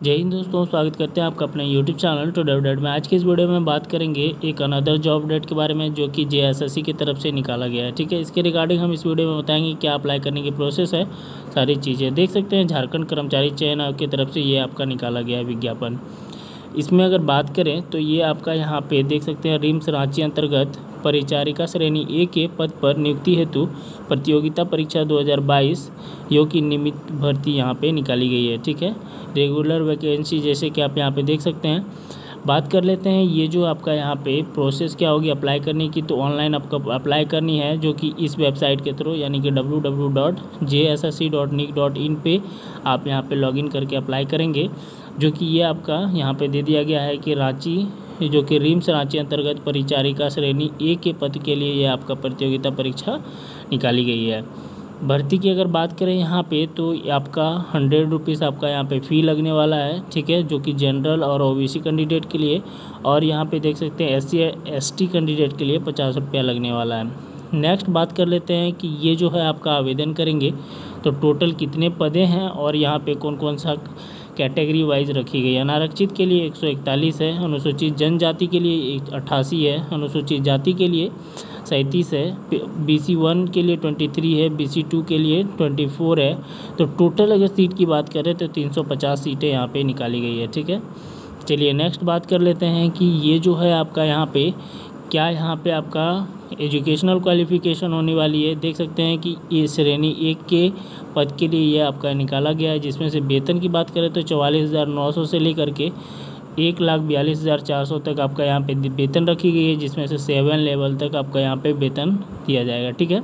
जय हिंद दोस्तों, स्वागत करते हैं आपका अपने यूट्यूब चैनल टू डेट में। आज के इस वीडियो में बात करेंगे एक अनदर जॉब डेट के बारे में जो कि जे की तरफ़ से निकाला गया है, ठीक है? इसके रिगार्डिंग हम इस वीडियो में बताएँगे क्या अप्लाई करने की प्रोसेस है, सारी चीज़ें। देख सकते हैं, झारखंड कर्मचारी चयन आयोग की तरफ़ से ये आपका निकाला गया है विज्ञापन। इसमें अगर बात करें तो ये आपका यहाँ पे देख सकते हैं, रिम्स रांची अंतर्गत परिचारिका श्रेणी ए के पद पर नियुक्ति हेतु प्रतियोगिता परीक्षा 2022 यो की नियमित भर्ती यहाँ पे निकाली गई है, ठीक है? रेगुलर वैकेंसी जैसे कि आप यहाँ पे देख सकते हैं। बात कर लेते हैं, ये जो आपका यहाँ पे प्रोसेस क्या होगी अप्लाई करने की तो ऑनलाइन आपको अप्लाई करनी है, जो कि इस वेबसाइट के थ्रू यानी कि W W dot J S S C nic dot in पर आप यहाँ पे लॉगिन करके अप्लाई करेंगे, जो कि ये आपका यहाँ पे दे दिया गया है कि रांची, जो कि रिम्स रांची अंतर्गत परिचारिका श्रेणी ए के पद के लिए ये आपका प्रतियोगिता परीक्षा निकाली गई है। भर्ती की अगर बात करें यहाँ पे तो आपका हंड्रेड रुपीज़ आपका यहाँ पे फ़ी लगने वाला है, ठीक है? जो कि जनरल और ओबीसी कैंडिडेट के लिए, और यहाँ पे देख सकते हैं एससी एसटी कैंडिडेट के लिए पचास रुपया लगने वाला है। नेक्स्ट बात कर लेते हैं कि ये जो है आपका आवेदन करेंगे तो टोटल कितने पदे हैं, और यहाँ पर कौन कौन सा कैटेगरी वाइज रखी गई अनारक्षित के लिए 141 है, अनुसूचित जनजाति के लिए एक अट्ठासी है, अनुसूचित जाति के लिए सैंतीस है, बी सी वन के लिए ट्वेंटी थ्री है, बी सी टू के लिए ट्वेंटी फोर है। तो टोटल अगर सीट की बात करें तो तीन सौ पचास सीटें यहाँ पे निकाली गई है, ठीक है? चलिए नेक्स्ट बात कर लेते हैं कि ये जो है आपका यहाँ पे क्या यहाँ पे आपका एजुकेशनल क्वालिफिकेशन होने वाली है? देख सकते हैं कि ये श्रेणी एक के पद के लिए ये आपका निकाला गया है, जिसमें से वेतन की बात करें तो चवालीस हज़ार नौ सौ से लेकर के एक लाख बयालीस हज़ार चार सौ तक आपका यहाँ पे वेतन रखी गई है, जिसमें से सेवन लेवल तक आपका यहाँ पे वेतन दिया जाएगा, ठीक है?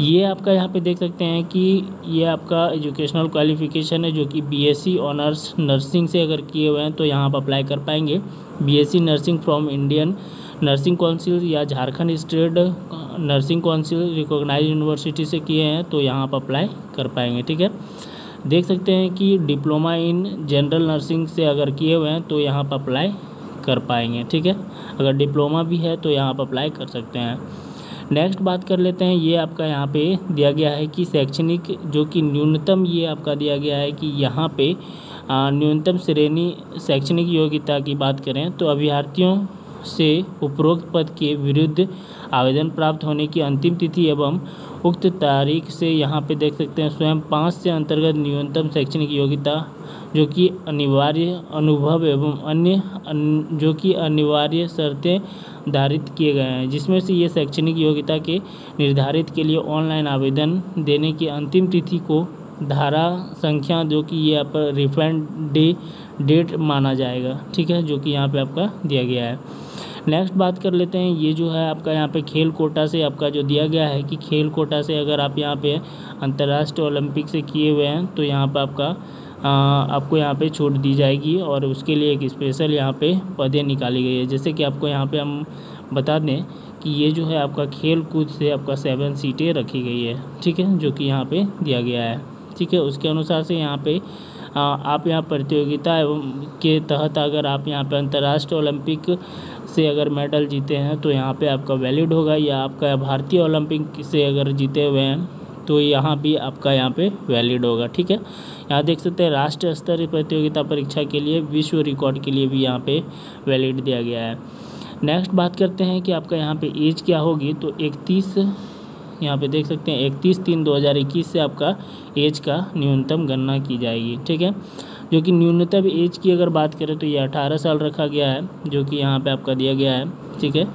ये आपका यहाँ पे देख सकते हैं कि ये आपका एजुकेशनल क्वालिफिकेशन है, जो कि बीएससी ऑनर्स नर्सिंग से अगर किए हुए हैं तो यहाँ आप अप्लाई कर पाएँगे। BSc nursing from Indian Nursing Council या Jharkhand State Nursing Council recognise university से किए हैं तो यहाँ आप अप्लाई कर पाएँगे, ठीक है? देख सकते हैं कि डिप्लोमा इन जनरल नर्सिंग से अगर किए हुए हैं तो यहाँ पर अप्लाई कर पाएँगे, ठीक है? अगर डिप्लोमा भी है तो यहाँ पर अप्लाई कर सकते हैं। नेक्स्ट बात कर लेते हैं, ये आपका यहाँ पे दिया गया है कि शैक्षणिक, जो कि न्यूनतम, ये आपका दिया गया है कि यहाँ पे न्यूनतम श्रेणी शैक्षणिक योग्यता की बात करें तो अभ्यर्थियों से उपरोक्त पद के विरुद्ध आवेदन प्राप्त होने की अंतिम तिथि एवं उक्त तारीख से यहाँ पे देख सकते हैं स्वयं पाँच से अंतर्गत न्यूनतम शैक्षणिक योग्यता जो कि अनिवार्य अनुभव एवं अन्य अन, जो कि अनिवार्य शर्तें धारित किए गए हैं जिसमें से ये शैक्षणिक योग्यता के निर्धारित के लिए ऑनलाइन आवेदन देने की अंतिम तिथि को धारा संख्या जो कि ये आप रिफंड डे डेट माना जाएगा ठीक है जो कि यहाँ पे आपका दिया गया है। नेक्स्ट बात कर लेते हैं ये जो है आपका यहाँ पे खेल कोटा से आपका जो दिया गया है कि खेल कोटा से अगर आप यहाँ पे अंतर्राष्ट्रीय ओलंपिक से किए हुए हैं तो यहाँ पर आपका आ, आपको यहाँ पे छूट दी जाएगी और उसके लिए एक स्पेशल यहाँ पे पदे निकाली गई है। जैसे कि आपको यहाँ पे हम बता दें कि ये जो है आपका खेल कूद से आपका सेवन सीटें रखी गई है ठीक है जो कि यहाँ पे दिया गया है। ठीक है उसके अनुसार से यहाँ पे आप यहाँ प्रतियोगिता के तहत अगर आप यहाँ पे अंतर्राष्ट्रीय ओलंपिक से अगर मेडल जीते हैं तो यहाँ पे आपका वैलिड होगा या आपका भारतीय ओलंपिक से अगर जीते हुए हैं तो यहाँ भी आपका यहाँ पे वैलिड होगा, ठीक है? यहाँ देख सकते हैं राष्ट्रीय स्तरीय प्रतियोगिता परीक्षा के लिए, विश्व रिकॉर्ड के लिए भी यहाँ पे वैलिड दिया गया है। नेक्स्ट बात करते हैं कि आपका यहाँ पे एज क्या होगी तो इकतीस यहाँ पे देख सकते हैं, इकतीस तीन दो हज़ार इक्कीस से आपका एज का न्यूनतम गणना की जाएगी, ठीक है? जो कि न्यूनतम एज की अगर बात करें तो ये अठारह साल रखा गया है, जो कि यहाँ पे आपका दिया गया है, ठीक है?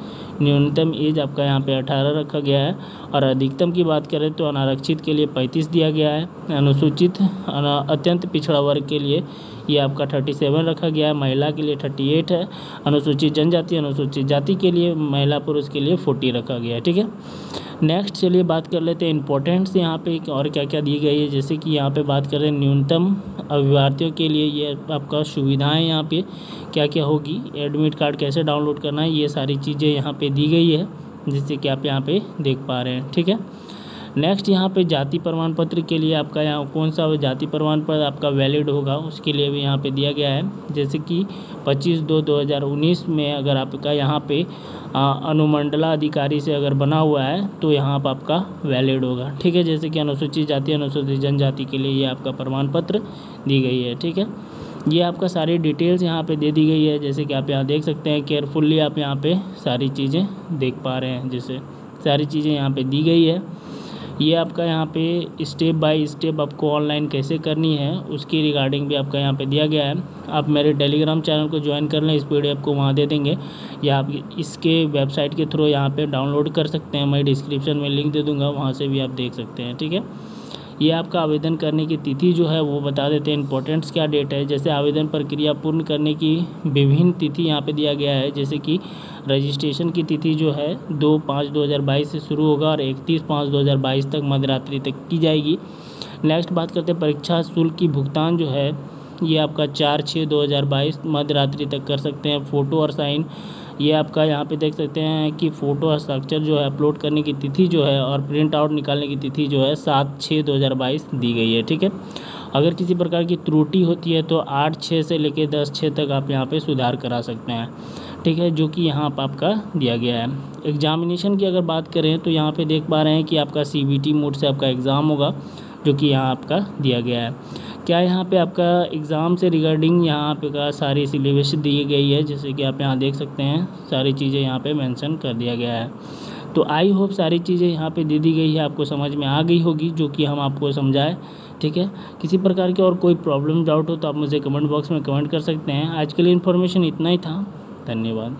न्यूनतम एज आपका यहाँ पे अठारह रखा गया है और अधिकतम की बात करें तो अनारक्षित के लिए पैंतीस दिया गया है, अनुसूचित अत्यंत पिछड़ा वर्ग के लिए ये आपका थर्टी सेवन रखा गया है। महिला के लिए थर्टी एट है। अनुसूचित जनजाति अनुसूचित जाति के लिए महिला पुरुष के लिए फोर्टी रखा गया है, ठीक है? नेक्स्ट चलिए बात कर लेते हैं इंपॉर्टेंट्स यहाँ पे और क्या क्या दी गई है? जैसे कि यहाँ पे बात कर रहे हैं न्यूनतम अभिभार्थियों के लिए ये आपका सुविधाएँ यहाँ पे क्या क्या होगी? एडमिट कार्ड कैसे डाउनलोड करना है? ये सारी चीज़ें यहाँ पे दी गई है, जिससे कि आप यहाँ पे देख पा रहे हैं, ठीक है? नेक्स्ट यहाँ पे जाति प्रमाण पत्र के लिए आपका यहाँ कौन सा जाति प्रमाण पत्र आपका वैलिड होगा, उसके लिए भी यहाँ पे दिया गया है। जैसे कि 25 दो 2019 में अगर आपका यहाँ पे अनुमंडला अधिकारी से अगर बना हुआ है तो यहाँ पर आपका वैलिड होगा। ठीक है, जैसे कि अनुसूचित जाति, अनुसूचित जनजाति के लिए ये आपका प्रमाण पत्र दी गई है। ठीक है, ये आपका सारी डिटेल्स यहाँ पे दे दी गई है। जैसे कि आप यहाँ देख सकते हैं केयरफुल्ली आप यहाँ पे सारी चीज़ें देख पा रहे हैं। जैसे सारी चीज़ें यहाँ पे दी गई है। ये आपका यहाँ पे स्टेप बाय स्टेप आपको ऑनलाइन कैसे करनी है, उसकी रिगार्डिंग भी आपका यहाँ पे दिया गया है। आप मेरे टेलीग्राम चैनल को ज्वाइन कर लें, इस वीडियो आपको वहाँ दे देंगे। या आप इसके वेबसाइट के थ्रू यहाँ पे डाउनलोड कर सकते हैं, मैं डिस्क्रिप्शन में लिंक दे दूँगा, वहाँ से भी आप देख सकते हैं, ठीक है? ये आपका आवेदन करने की तिथि जो है वो बता देते हैं। इंपॉर्टेंट्स क्या डेट है? जैसे आवेदन प्रक्रिया पूर्ण करने की विभिन्न तिथि यहाँ पे दिया गया है। जैसे कि रजिस्ट्रेशन की तिथि जो है, दो पाँच दो हज़ार बाईस से शुरू होगा और इकतीस पाँच दो हज़ार बाईस तक मध्यरात्रि तक की जाएगी। नेक्स्ट बात करते हैं, परीक्षा शुल्क की भुगतान जो है, ये आपका चार छः दो हज़ार बाईस मध्यरात्रि तक कर सकते हैं। फ़ोटो और साइन ये आपका यहाँ पे देख सकते हैं कि फ़ोटो हस्ताक्षर जो है अपलोड करने की तिथि जो है और प्रिंट आउट निकालने की तिथि जो है सात छः दो हज़ार बाईस दी गई है, ठीक है? अगर किसी प्रकार की त्रुटि होती है तो आठ छः से लेकर दस छः तक आप यहाँ पे सुधार करा सकते हैं, ठीक है? जो कि यहाँ पर आपका दिया गया है। एग्जामिनेशन की अगर बात करें तो यहाँ पे देख पा रहे हैं कि आपका सीबीटी मोड से आपका एग्ज़ाम होगा, जो कि यहाँ आपका दिया गया है। क्या यहाँ पे आपका एग्ज़ाम से रिगार्डिंग यहाँ पे का सारी सिलेबस दी गई है? जैसे कि आप यहाँ देख सकते हैं, सारी चीज़ें यहाँ पे मेंशन कर दिया गया है। तो आई होप सारी चीज़ें यहाँ पे दे दी गई है, आपको समझ में आ गई होगी, जो कि हम आपको समझाएँ, ठीक है? किसी प्रकार के और कोई प्रॉब्लम डाउट हो तो आप मुझे कमेंट बॉक्स में कमेंट कर सकते हैं। आज के लिए इन्फॉर्मेशन इतना ही था, धन्यवाद।